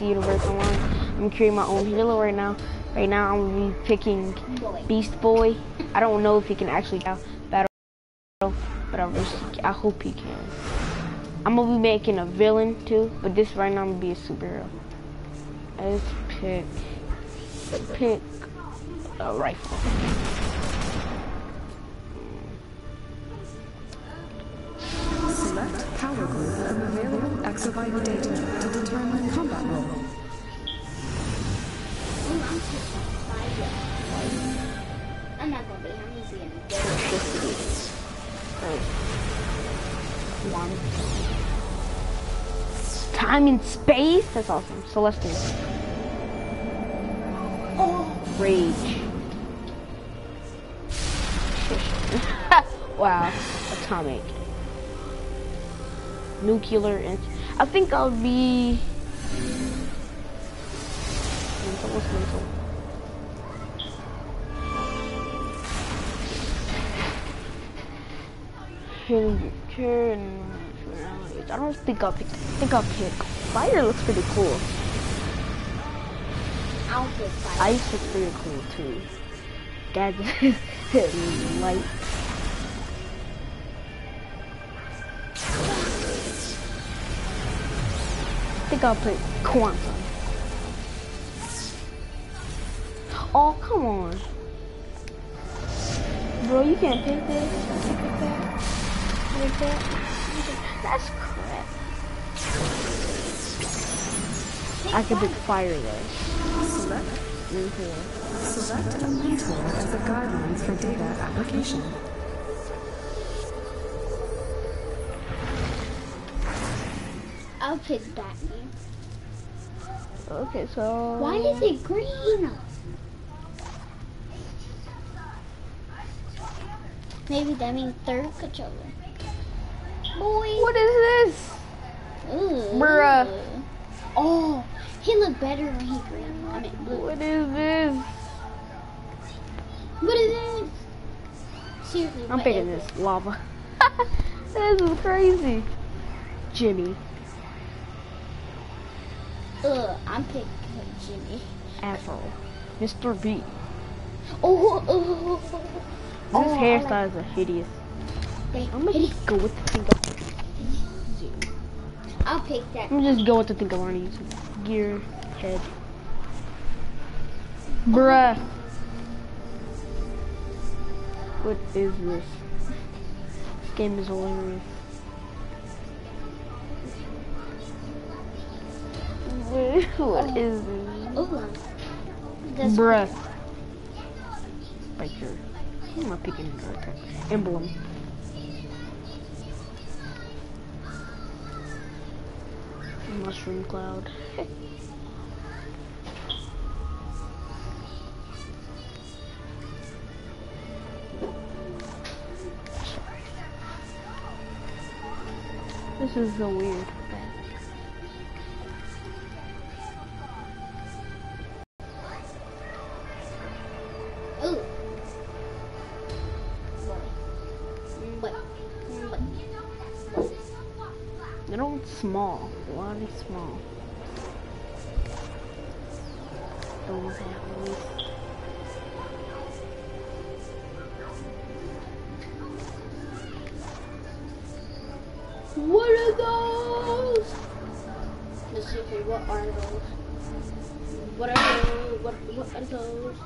Universe Online. I'm gonna my own hero right now. Right now, I'm gonna be picking Beast Boy. I don't know if he can actually battle, but I, I hope he can. I'm gonna be making a villain too, but this right now I'm gonna be a superhero. Let's pick, pick a rifle. Select power group from available exobyte data in One. Time and space? That's awesome. Celestial. Oh, Rage. wow. Atomic. Nuclear. And I think I'll be. Mental. Mental? Hidden Karen. I don't think I'll pick. I think I'll pick. Fire looks pretty cool. I'll pick five. Ice looks pretty cool too. That's light. I think I'll put quantum. Oh, come on. Bro, you can't pick this. You can't pick that. That's crap. I could pick fire though. Select, Mhm. select a mentor as a guidelines for data application. I'll pick Batman. Okay, so. Why is it green? Maybe that means third controller. Boy. What is this? Ooh. Bruh. Oh, he looked better when he green. I mean blue. What is this? What is this? Seriously, I'm picking is this lava. this is crazy. Jimmy. Ugh, I'm picking Jimmy. Afro, Mr. B. Oh oh, oh, oh, oh, This Oh, I hairstyles are hideous. like I'm gonna go with the thing. I'll pick that. I'm just go with the thing I want to use. Gear head. Bruh. What is this? This game is hilarious. What oh. is this? Oh, Bruh. Biker. Who am I picking? Emblem. Mushroom cloud. This is so weird. What are those? Let's see, okay, what are those? What are those? What, what are those?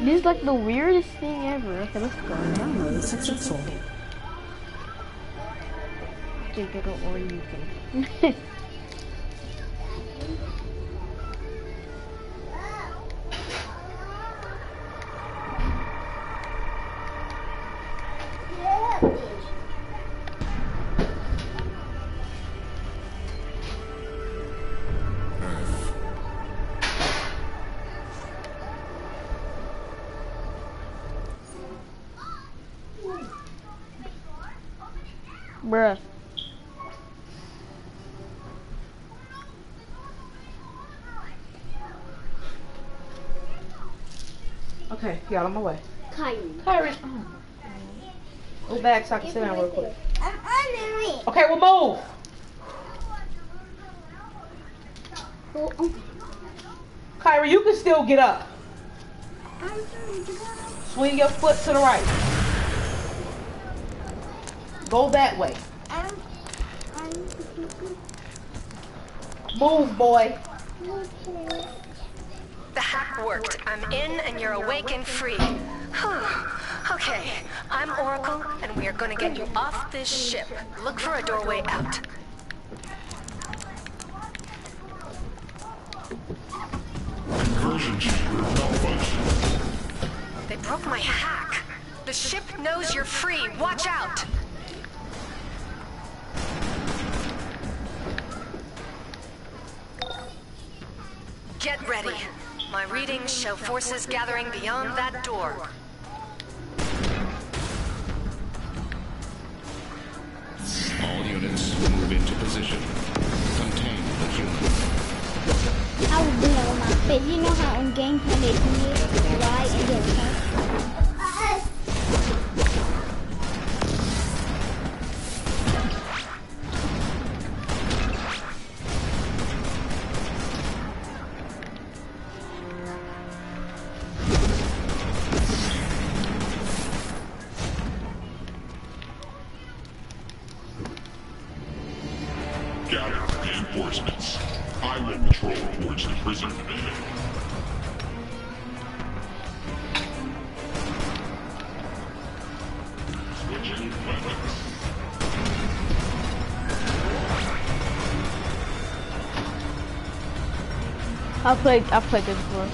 This is like the weirdest thing ever. Okay, let's go. Download successful. Digital or you can. Bruh. Okay, yeah, on my way. Kyrie. Kyrie. Go back so I can sit down real quick. I'm under it. Okay, we'll move. Oh, oh. Kyrie, you can still get up. I'm trying to get out. Swing your foot to the right. Go that way. Move, boy. okay. The hack worked. I'm in and you're awake and free. Okay, I'm Oracle and we are going to get you off this ship. Look for a doorway out. They broke my hack. The ship knows you're free. Watch out. Get ready. My readings show forces gathering beyond that door. All units move into position. Contain the human. I will do that with my face. You know how in gameplay they do it, right? And then I played I played this before.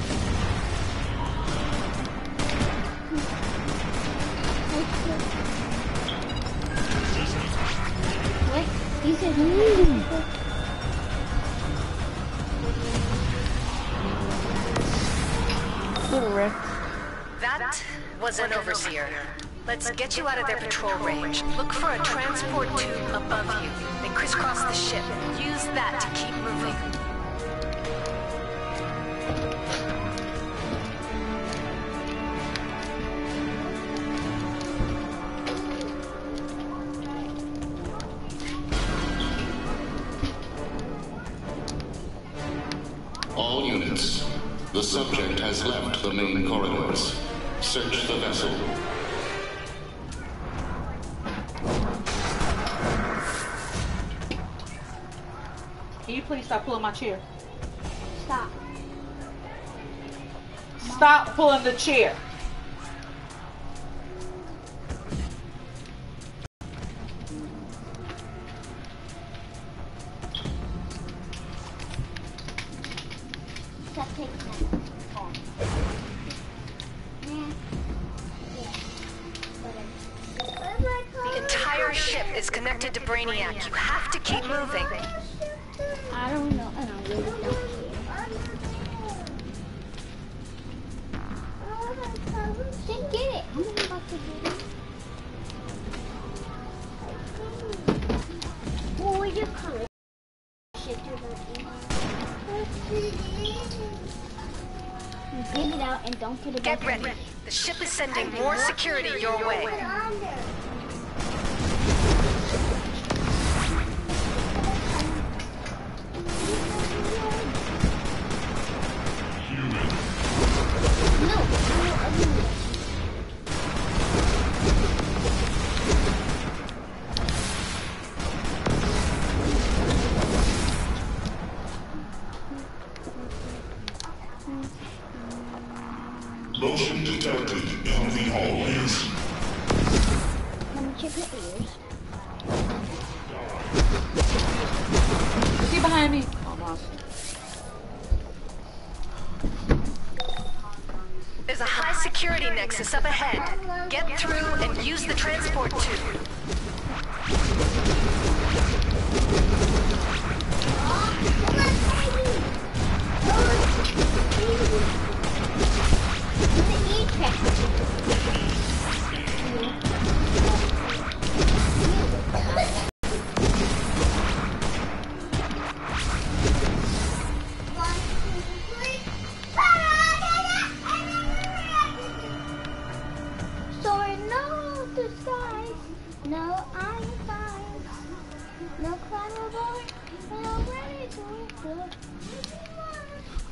What? You said Little That was an overseer. Let's get you out of their patrol range. Look for a transport tube above you. They crisscross the ship. Use that to keep moving. All units. The subject has left the main corridors. Search the vessel. Can you please stop pulling my chair? stop. Stop pulling the chair. Connected to Brainiac. You have to keep moving. I don't know, and I really don't care. Then get it. I'm about to get it. You're coming. You're Get it out and don't put it Get ready. The ship is sending more security your way. is up ahead. Get through and use the transport tube.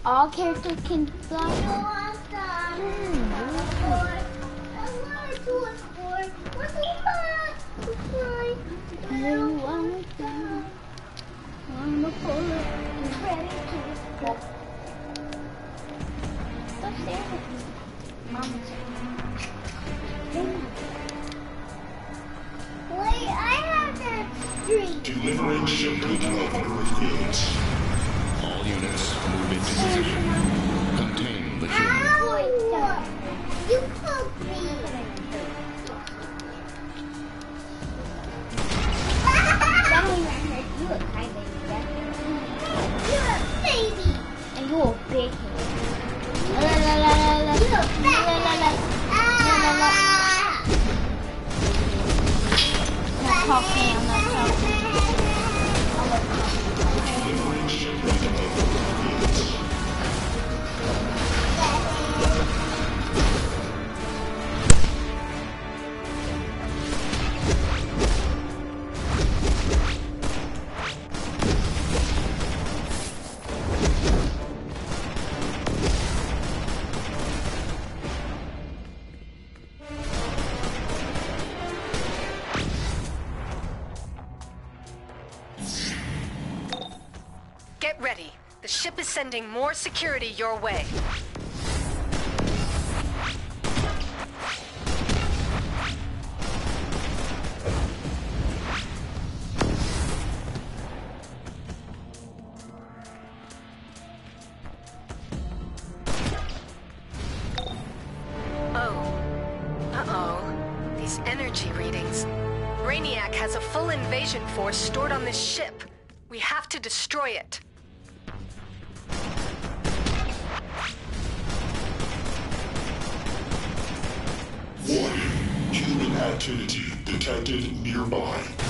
All characters can fly. Stop staring at Wait, I have that streak. Delivering shipment of Earth goods. Units move into position. Contain the human. Sending more security your way. Oh. Uh-oh. These energy readings. Brainiac has a full invasion force stored on this ship. We have to destroy it. Warning. Human activity detected nearby.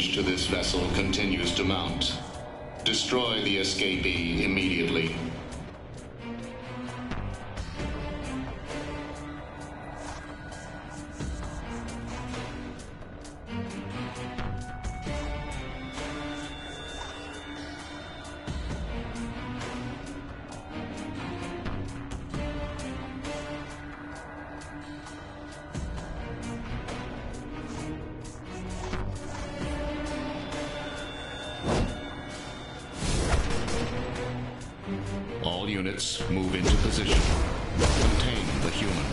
Damage to this vessel continues to mount. Destroy the escapee immediately. Units move into position. Contain the human.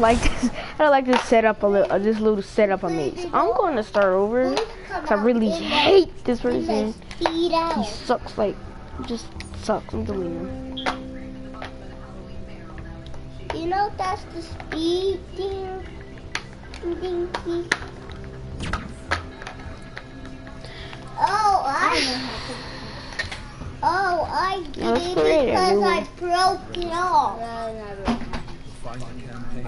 Don't like this. I don't like this setup. A little, uh, this little setup I made. So I'm going to start over. Cause I really hate this person. He sucks. Like, just sucks. I'm deleting him. You know that's the speed thing. Dinky. Oh, I. Oh, I did No, it because. I broke it off.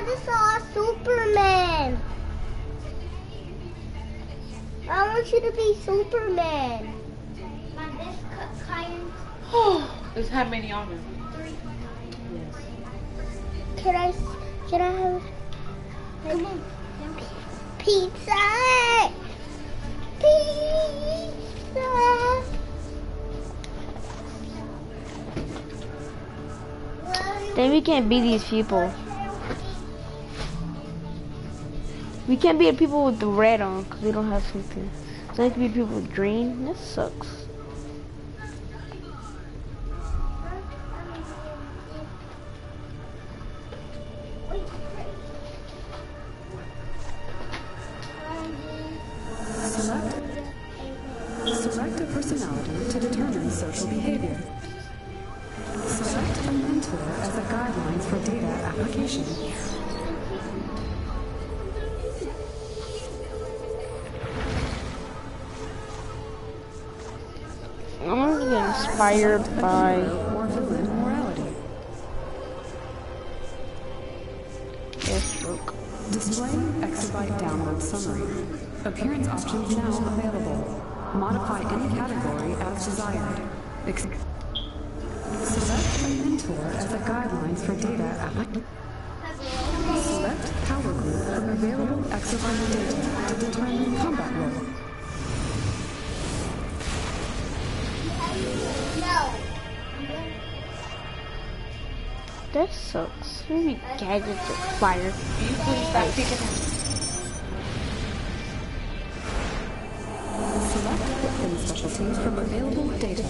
I, I just saw Superman. I want you to be Superman. There's how many on there? Can I? Can I have? Come on. Pizza. Pizza. Then we can't be these people. We can't be people with the red on because we don't have something. So we can be people with green. That sucks. Summary. Appearance options now available. Modify any category as desired. Ex- Select a mentor as a guidelines for data. Select power group from available exobyte data to determine combat role. No. That sucks. Maybe gadgets expire. You please weapon specialties from available data.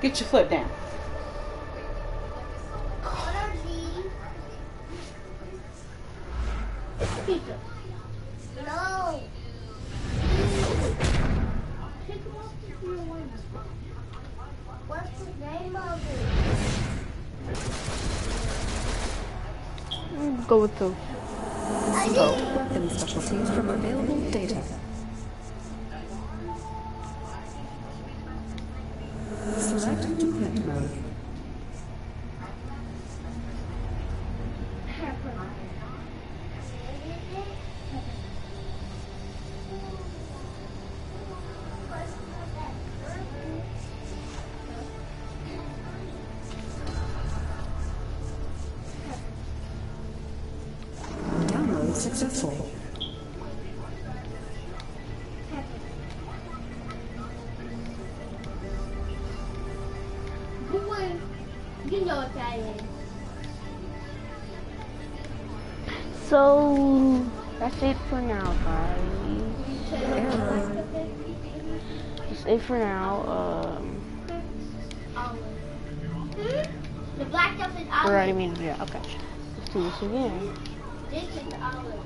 Get your foot down. Go with the. I did. Weapon specialties from available data. You know what that is. So that's it for now, guys. Error. That's it for now. Um, The black stuff is olive. already made it. Yeah, okay. Let's do this again. This is olive.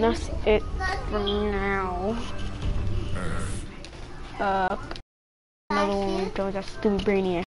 That's it for now. Uh, with that stupid brainiac.